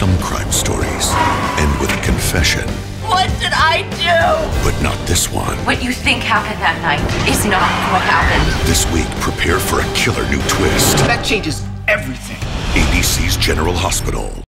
Some crime stories end with a confession, What did I do? but not this one. What you think happened that night is not what happened. This week, prepare for a killer new twist. That changes everything. ABC's General Hospital.